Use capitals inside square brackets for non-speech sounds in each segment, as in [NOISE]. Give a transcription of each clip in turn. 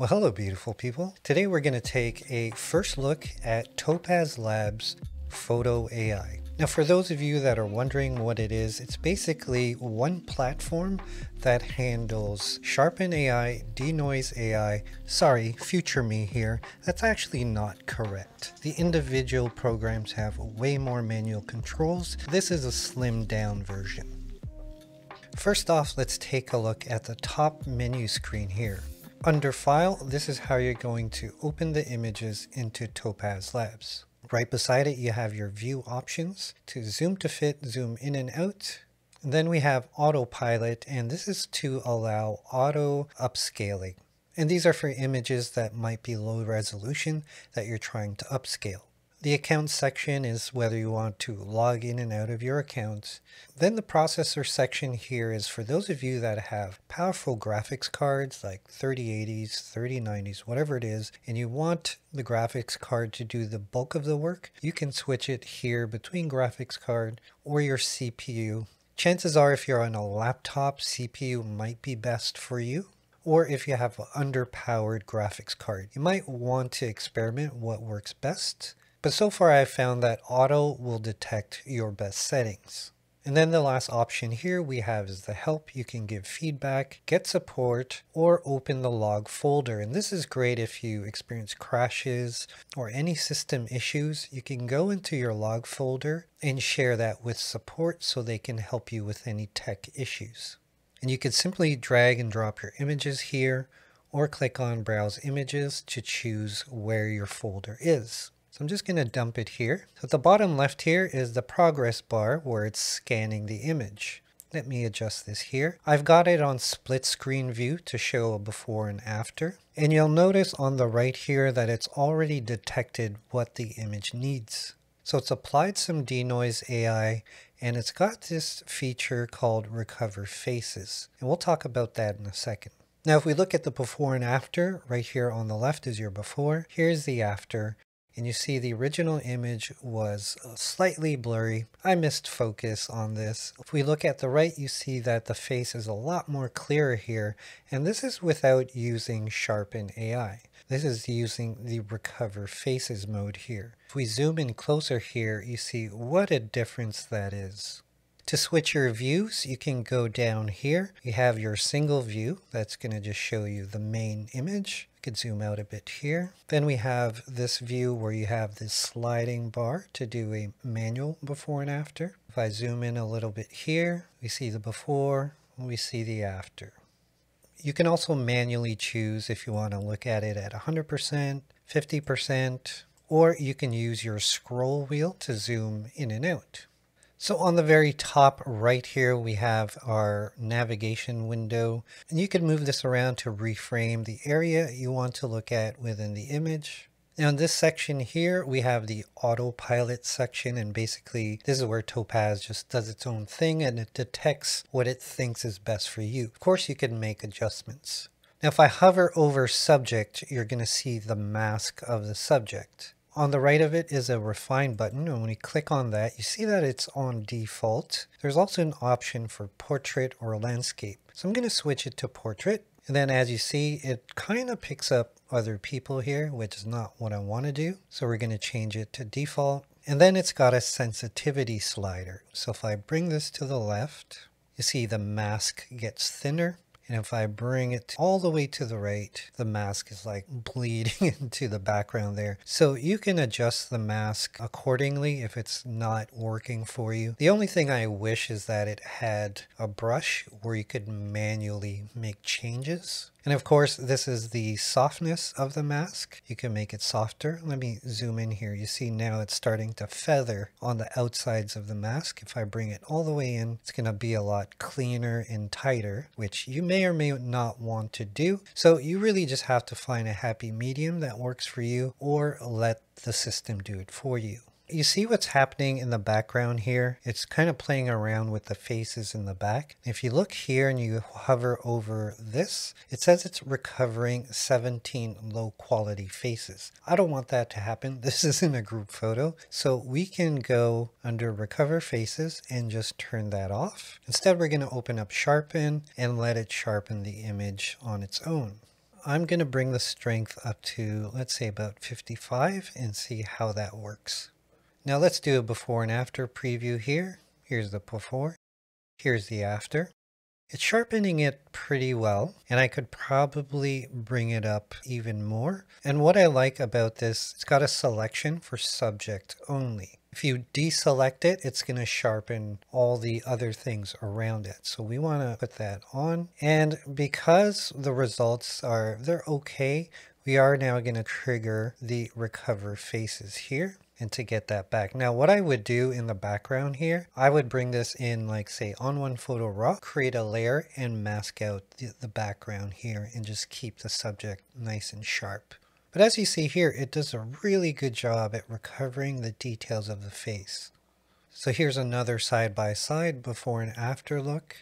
Well, hello, beautiful people. Today we're going to take a first look at Topaz Labs Photo AI. Now, for those of you that are wondering what it is, it's basically one platform that handles Sharpen AI, Denoise AI. Sorry, future me here. That's actually not correct. The individual programs have way more manual controls. This is a slimmed down version. First off, let's take a look at the top menu screen here. Under File, this is how you're going to open the images into Topaz Labs. Right beside it, you have your view options to zoom to fit, zoom in and out. And then we have autopilot, and this is to allow auto upscaling. And these are for images that might be low resolution that you're trying to upscale. The account section is whether you want to log in and out of your accounts. Then the processor section here is for those of you that have powerful graphics cards like 3080s, 3090s, whatever it is, and you want the graphics card to do the bulk of the work, you can switch it here between graphics card or your CPU. Chances are if you're on a laptop, CPU might be best for you or if you have an underpowered graphics card. You might want to experiment what works best. But so far I've found that auto will detect your best settings. And then the last option here we have is the help. You can give feedback, get support, or open the log folder. And this is great if you experience crashes or any system issues. You can go into your log folder and share that with support so they can help you with any tech issues. And you can simply drag and drop your images here or click on browse images to choose where your folder is. So I'm just going to dump it here. So at the bottom left here is the progress bar where it's scanning the image. Let me adjust this here. I've got it on split screen view to show a before and after. And you'll notice on the right here that it's already detected what the image needs. So it's applied some denoise AI and it's got this feature called recover faces. And we'll talk about that in a second. Now, if we look at the before and after, right here on the left is your before. Here's the after and you see the original image was uh, slightly blurry. I missed focus on this. If we look at the right, you see that the face is a lot more clearer here, and this is without using Sharpen AI. This is using the Recover Faces mode here. If we zoom in closer here, you see what a difference that is. To switch your views, you can go down here. You have your single view. That's going to just show you the main image. You can zoom out a bit here. Then we have this view where you have this sliding bar to do a manual before and after. If I zoom in a little bit here, we see the before, we see the after. You can also manually choose if you want to look at it at 100%, 50%, or you can use your scroll wheel to zoom in and out. So on the very top right here, we have our navigation window. And you can move this around to reframe the area you want to look at within the image. Now in this section here, we have the autopilot section and basically this is where Topaz just does its own thing and it detects what it thinks is best for you. Of course, you can make adjustments. Now if I hover over subject, you're going to see the mask of the subject. On the right of it is a refine button and when you click on that you see that it's on default. There's also an option for portrait or landscape. So I'm going to switch it to portrait and then as you see it kind of picks up other people here which is not what I want to do. So we're going to change it to default and then it's got a sensitivity slider. So if I bring this to the left you see the mask gets thinner and if I bring it all the way to the right, the mask is like bleeding [LAUGHS] into the background there. So you can adjust the mask accordingly if it's not working for you. The only thing I wish is that it had a brush where you could manually make changes. And of course, this is the softness of the mask. You can make it softer. Let me zoom in here. You see now it's starting to feather on the outsides of the mask. If I bring it all the way in, it's going to be a lot cleaner and tighter, which you may or may not want to do. So you really just have to find a happy medium that works for you or let the system do it for you. You see what's happening in the background here? It's kind of playing around with the faces in the back. If you look here and you hover over this, it says it's recovering 17 low quality faces. I don't want that to happen. [LAUGHS] This isn't a group photo. So we can go under recover faces and just turn that off. Instead, we're going to open up sharpen and let it sharpen the image on its own. I'm going to bring the strength up to, let's say about 55 and see how that works. Now let's do a before and after preview here. Here's the before. Here's the after. It's sharpening it pretty well, and I could probably bring it up even more. And what I like about this, it's got a selection for subject only. If you deselect it, it's going to sharpen all the other things around it. So we want to put that on. And because the results are, they're okay, we are now going to trigger the recover faces here and to get that back. Now what I would do in the background here, I would bring this in like say ON1 Photo RAW, create a layer and mask out the, background here and just keep the subject nice and sharp. But as you see here, it does a really good job at recovering the details of the face. So here's another side-by-side -side before and after look.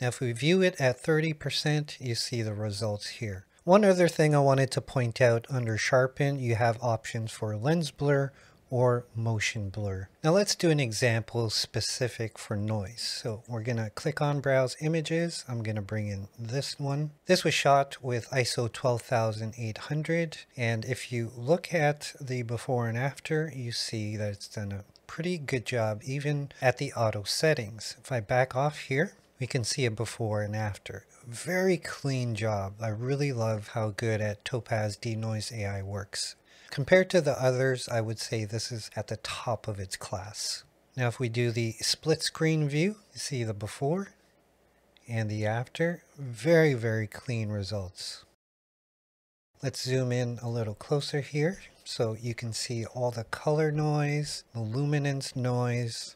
Now if we view it at 30%, you see the results here. One other thing I wanted to point out under sharpen, you have options for lens blur or motion blur. Now let's do an example specific for noise. So we're going to click on browse images. I'm going to bring in this one. This was shot with ISO 12800 and if you look at the before and after you see that it's done a pretty good job even at the auto settings. If I back off here we can see a before and after. Very clean job. I really love how good at Topaz Denoise AI works. Compared to the others, I would say this is at the top of its class. Now if we do the split screen view, you see the before and the after. Very, very clean results. Let's zoom in a little closer here so you can see all the color noise, the luminance noise,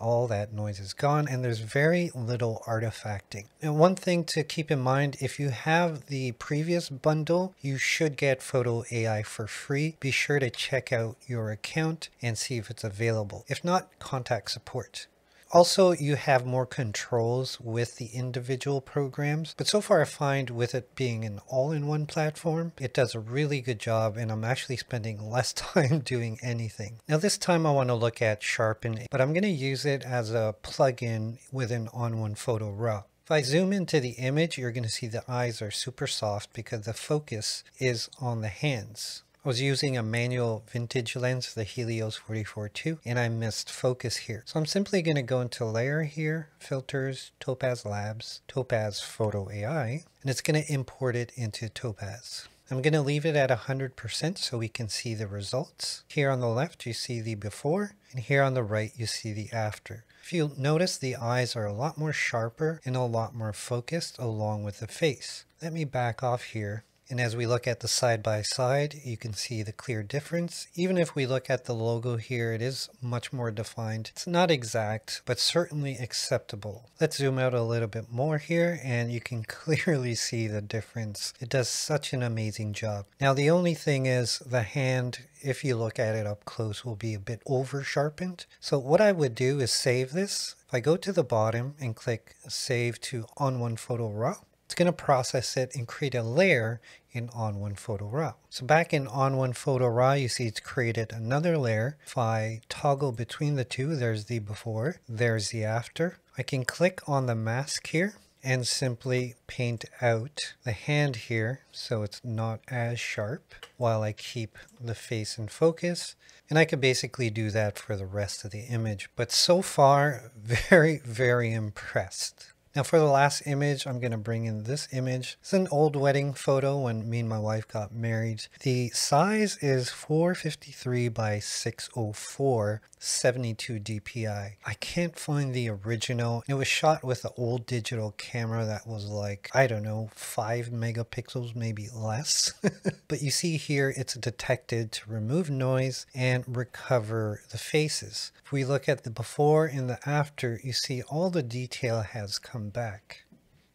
all that noise is gone and there's very little artifacting. And one thing to keep in mind, if you have the previous bundle, you should get Photo AI for free. Be sure to check out your account and see if it's available. If not, contact support. Also, you have more controls with the individual programs, but so far I find with it being an all-in-one platform, it does a really good job and I'm actually spending [LAUGHS] less time doing anything. Now this time I want to look at Sharpen, but I'm going to use it as a plugin within ON1 Photo RAW. If I zoom into the image, you're going to see the eyes are super soft because the focus is on the hands. I was using a manual vintage lens, the Helios 44-2, and I missed focus here. So I'm simply going to go into layer here, filters, Topaz Labs, Topaz Photo AI, and it's going to import it into Topaz. I'm going to leave it at 100% so we can see the results. Here on the left, you see the before, and here on the right, you see the after. If you notice, the eyes are a lot more sharper and a lot more focused along with the face. Let me back off here and as we look at the side by side, you can see the clear difference. Even if we look at the logo here, it is much more defined. It's not exact, but certainly acceptable. Let's zoom out a little bit more here and you can [LAUGHS] clearly see the difference. It does such an amazing job. Now the only thing is the hand, if you look at it up close, will be a bit over sharpened. So what I would do is save this. If I go to the bottom and click save to ON1 Photo RAW, it's going to process it and create a layer in ON1 Photo RAW. So back in ON1 Photo RAW, you see it's created another layer. If I toggle between the two, there's the before, there's the after. I can click on the mask here and simply paint out the hand here so it's not as sharp while I keep the face in focus. And I could basically do that for the rest of the image. But so far, [LAUGHS] very, very impressed. Now for the last image, I'm going to bring in this image. It's an old wedding photo when me and my wife got married. The size is 453 by 604, 72 DPI. I can't find the original. It was shot with an old digital camera that was like, I don't know, 5 megapixels, maybe less. [LAUGHS] but you see here, it's detected to remove noise and recover the faces. If we look at the before and the after, you see all the detail has come come back.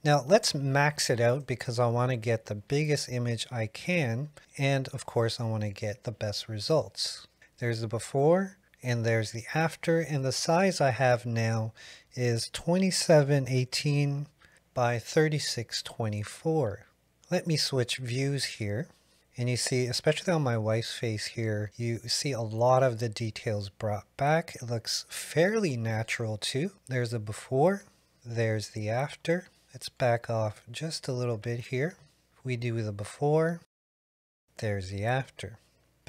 Now let's max it out because I want to get the biggest image I can and of course I want to get the best results. There's the before and there's the after and the size I have now is 2718 by 3624. Let me switch views here and you see especially on my wife's face here you see a lot of the details brought back. It looks fairly natural too. There's a before there's the after. Let's back off just a little bit here. we do the before, there's the after.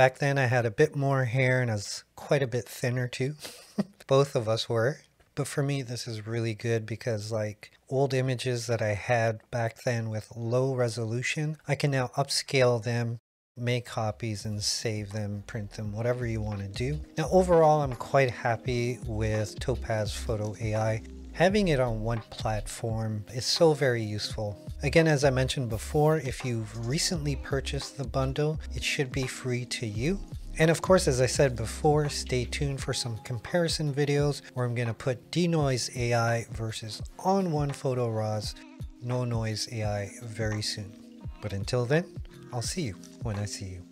Back then I had a bit more hair and I was quite a bit thinner too. [LAUGHS] Both of us were. But for me, this is really good because like old images that I had back then with low resolution, I can now upscale them, make copies and save them, print them, whatever you want to do. Now overall, I'm quite happy with Topaz Photo AI. Having it on one platform is so very useful. Again, as I mentioned before, if you've recently purchased the bundle, it should be free to you. And of course, as I said before, stay tuned for some comparison videos where I'm going to put Denoise AI versus On1 Photo RAW's No Noise AI very soon. But until then, I'll see you when I see you.